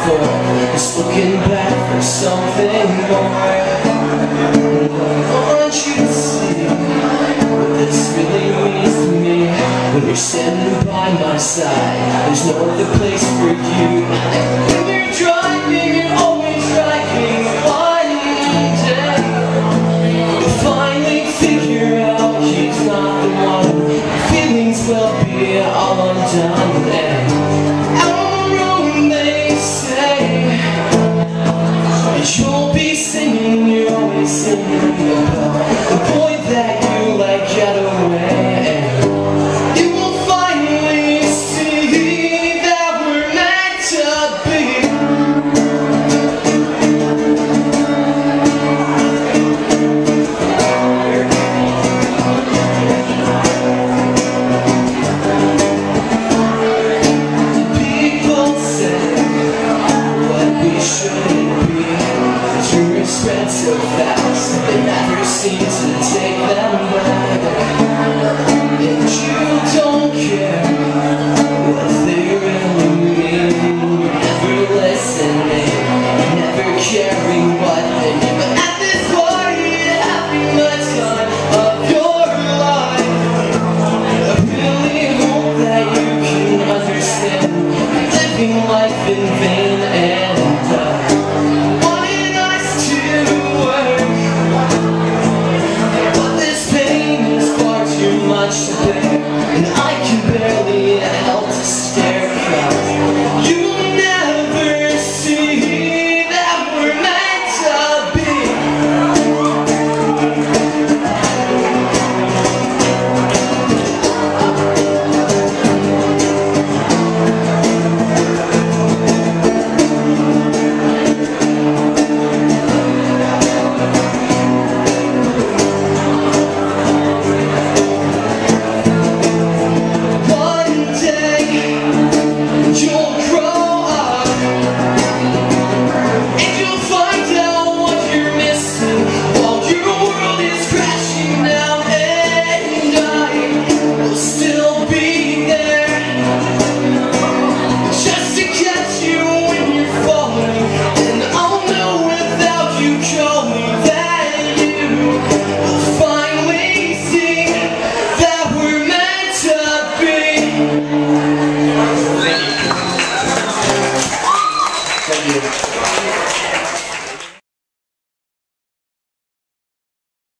before. Is looking back for something more. I want you to see What this really means to me? When you're standing by my side There's no other place for you. Gracias.